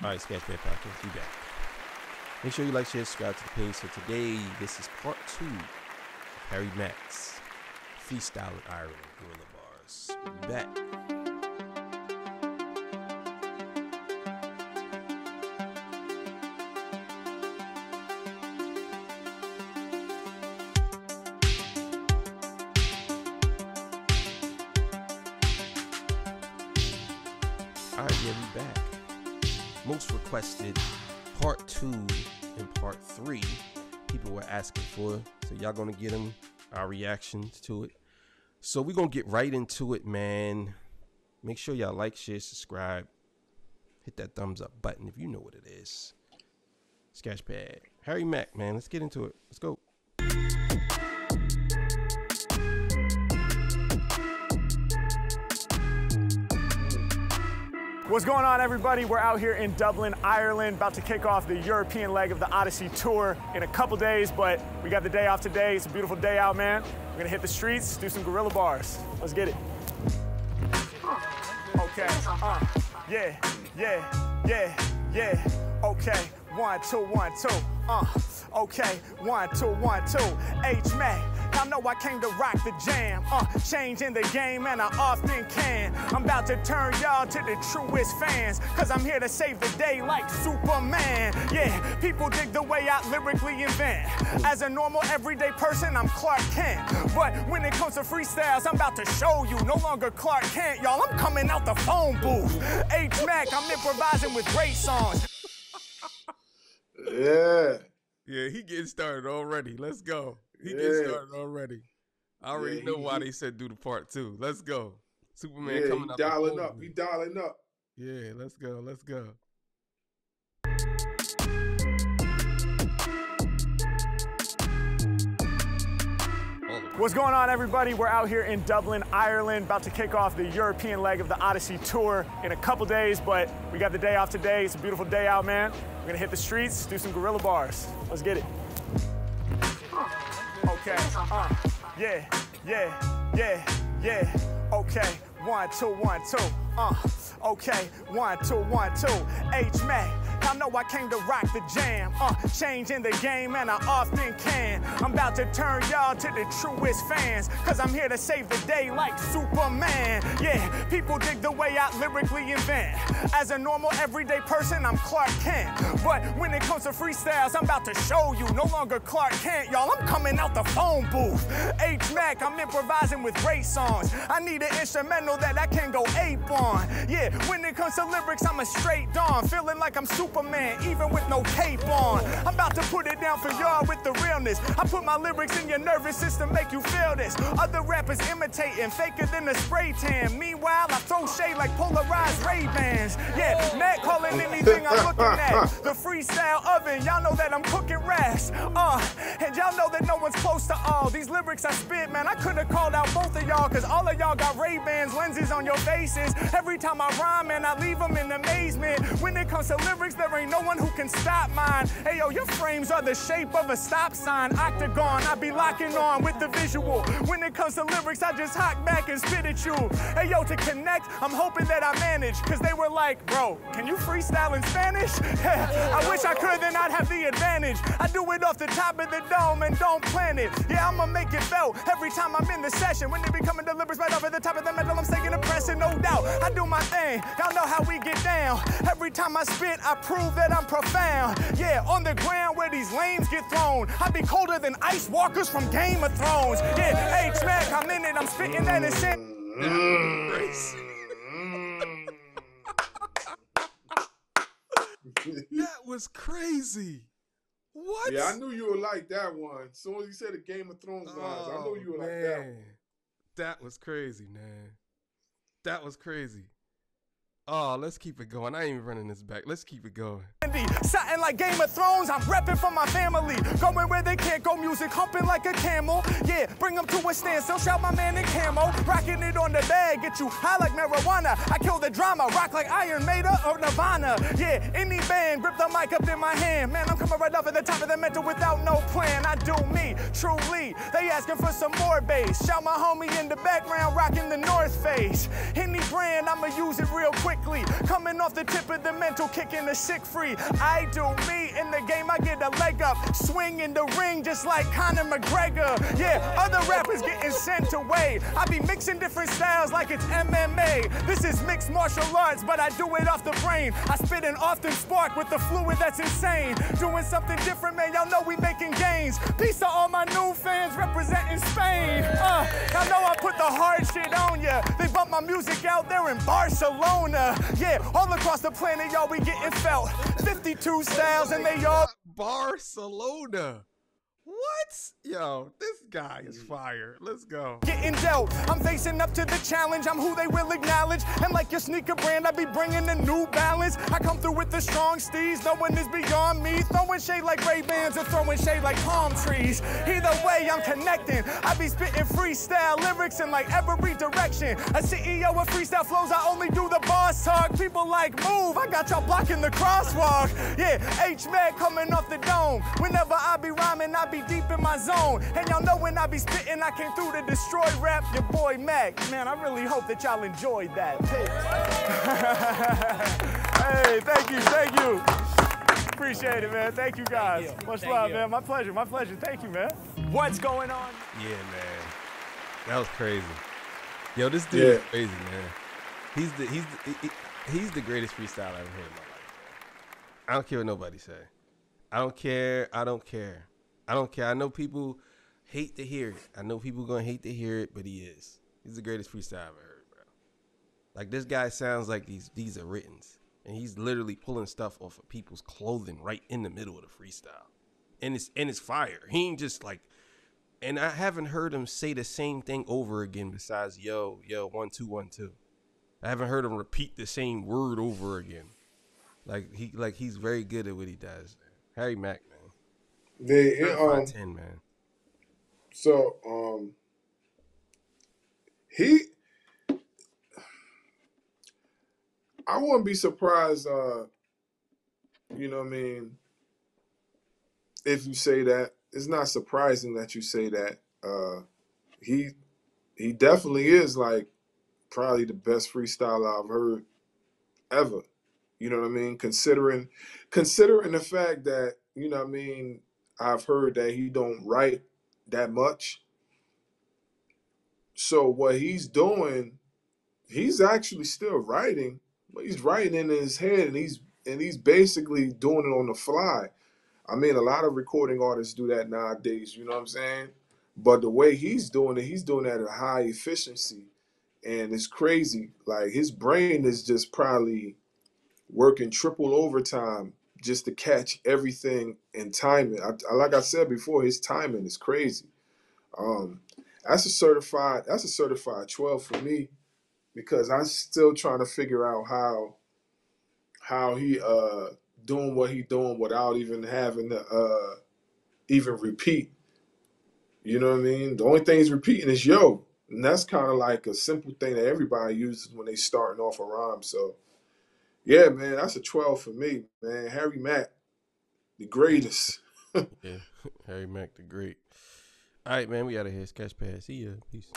All right, Sketchpad Podcast, we back. Make sure you like, share, subscribe to the page. So today, this is part two of Harry Mack's freestyle in Ireland, Guerilla Bars. We back. All right, yeah, we back. Most requested part two and part three. People were asking for, so y'all gonna get them our reactions to it. So we gonna get right into it, man. Make sure y'all like, share, subscribe, hit that thumbs up button if you know what it is. Sketchpad, Harry Mack, man. Let's get into it. Let's go. What's going on, everybody? We're out here in Dublin, Ireland, about to kick off the European leg of the Odyssey Tour in a couple days, but we got the day off today. It's a beautiful day out, man. We're gonna hit the streets, do some guerilla bars. Let's get it. Okay, uh, yeah, yeah, yeah, yeah. Okay, one, two, one, two, uh, okay, one, two, one, two. H Mac. I know I came to rock the jam, uh, changing the game, and I often can. I'm about to turn y'all to the truest fans, cause I'm here to save the day like Superman. Yeah, people dig the way I lyrically invent. As a normal, everyday person, I'm Clark Kent. But when it comes to freestyles, I'm about to show you. No longer Clark Kent, y'all. I'm coming out the phone booth. H Mac, I'm improvising with great songs. Yeah. Yeah, he getting started already. Let's go. He Yeah. getting started already. I already Yeah, know he- why he- they said do the part two. Let's go. Superman yeah, coming he out the dialing up. booth. He dialing up. Yeah, let's go. Let's go. All of it. What's going on, everybody? We're out here in Dublin, Ireland, about to kick off the European leg of the Odyssey Tour in a couple days, but we got the day off today. It's a beautiful day out, man. We're gonna hit the streets, do some guerilla bars. Let's get it. Okay, uh, yeah, yeah, yeah, yeah. Okay, one, two, one, two, uh, okay, one, two, one, two. H I know I came to rock the jam, uh, changing the game, and I often can. I'm about to turn y'all to the truest fans, cause I'm here to save the day like Superman. Yeah, people dig the way I lyrically invent. As a normal, everyday person, I'm Clark Kent. But when it comes to freestyles, I'm about to show you. No longer Clark Kent, y'all. I'm coming out the phone booth. H Mac, I'm improvising with great songs. I need an instrumental that I can go ape on. Yeah, when it comes to lyrics, I'm a straight dawn. Feeling like I'm Superman, even with no cape on. I'm about to put it down for y'all with the realness. I put my lyrics in your nervous system, make you feel this. Other rappers imitating, faker than a spray tan. Meanwhile, I throw shade like polarized Ray-Bans. Yeah, Mac calling anything I'm looking at. The freestyle oven, y'all know that I'm cooking raps. Uh, and y'all know that no one's close to all. These lyrics I spit, man, I could have called out both of y'all, cause all of y'all got Ray-Bans, lenses on your faces. Every time I rhyme, man, I leave them in amazement. When it comes to lyrics, there ain't no one who can stop mine. Hey yo, your frames are the shape of a stop sign. Octagon, I be locking on with the visual. When it comes to lyrics, I just hop back and spit at you. Hey yo, to connect, I'm hoping that I manage. Cause they were like, bro, can you freestyle in Spanish? I wish I could, then I'd have the advantage. I do it off the top of the dome and don't plan it. Yeah, I'ma make it felt every time I'm in the session. When they be coming delivers right over the top of the metal, I'm staying impressing, no doubt. I do my thing, y'all know how we get down. Every time I spit, I prove that I'm profound. Yeah, on the ground where these lames get thrown. I be colder than ice walkers from Game of Thrones. Yeah, H Mac, I'm in it, I'm spitting that insane. That was crazy. What? yeah, I knew you would like that one. As soon as you said the Game of Thrones lines, I knew oh, you would like that one. Oh. That was crazy, man. That was crazy. Oh, let's keep it going. I ain't running this back. Let's keep it going. Something like Game of Thrones, I'm repping for my family. Going where they can't go, music humping like a camel. Yeah, bring them to a standstill, shout my man in camo. Rocking it on the bag, get you high like marijuana. I kill the drama, rock like Iron Maiden or Nirvana. Yeah, any band, grip the mic up in my hand. Man, I'm coming right up at the top of the mental without no plan. I do me, truly. They asking for some more bass. Shout my homie in the background, rocking the North Face. Any brand, I'ma use it real quickly. Coming off the tip of the mental, kicking the sick free. I do me in the game, I get a leg up. Swing in the ring just like Conor McGregor. Yeah, other rappers getting sent away. I be mixing different styles like it's MMA. This is mixed martial arts, but I do it off the brain. I spit and often spark with the fluid that's insane. Doing something different, man, y'all know we making gains. Peace to all my new fans representing Spain. Uh, y'all know I put the hard shit on ya. They bump my music out there in Barcelona. Yeah, all across the planet, y'all, we getting felt. 52 styles and they all Barcelona. What? Yo, this guy is mm. fire. Let's go. Getting dealt. I'm facing up to the challenge. I'm who they will acknowledge. And like your sneaker brand, I be bringing a new balance. I come through with the strong steeds. No one is beyond me. Throwing shade like Ray Bans or throwing shade like palm trees. Either way, I'm connecting. I be spitting freestyle lyrics in like every direction. A CEO of freestyle flows. I only do the boss talk. People like move. I got y'all blocking the crosswalk. Yeah, H Mac coming off the dome. Whenever I be rhyming, I be deep in my zone. And y'all know when I be spitting, I came through to destroy rap. Your boy Mac. Man, I really hope that y'all enjoyed that. hey, thank you, thank you. Appreciate it, man. Thank you guys. Thank you. Much Thank love, you. man. My pleasure, my pleasure. Thank you, man. What's going on? Yeah, man. That was crazy. Yo, this dude Yeah. is crazy, man. He's the he's the, he- he- he's the greatest freestyle I've ever heard in my life. I don't care what nobody say. I don't care. I don't care. I don't care. I know people hate to hear it. I know people gonna hate to hear it, but he is. He's the greatest freestyle I've ever heard, bro. Like this guy sounds like these these are written, and he's literally pulling stuff off of people's clothing right in the middle of the freestyle, and it's and it's fire. He ain't just like and I haven't heard him say the same thing over again besides yo, yo, one, two, one, two. I haven't heard him repeat the same word over again. Like he like he's very good at what he does. Harry Mack. They it, um 10, man. so um he I wouldn't be surprised uh you know what I mean if you say that. It's not surprising that you say that. Uh he he definitely is like probably the best freestyler I've heard ever. You know what I mean? Considering considering the fact that, you know what I mean, I've heard that he don't write that much. So what he's doing, he's actually still writing, but he's writing in his head and he's and he's basically doing it on the fly. I mean, a lot of recording artists do that nowadays, you know what I'm saying? But the way he's doing it, he's doing it at a high efficiency. And it's crazy. Like his brain is just probably working triple overtime just to catch everything and timing. I, I- like I said before, his timing is crazy. Um, that's a certified. That's a certified twelve for me because I'm still trying to figure out how how he uh doing what he doing without even having to uh even repeat. You know what I mean? The only thing he's repeating is yo, and that's kind of like a simple thing that everybody uses when they starting off a rhyme. So yeah, man, that's a twelve for me, man. Harry Mack, the greatest. Yeah. Harry Mack the great. All right, man, we out of here. Sketch pad. See ya. Peace.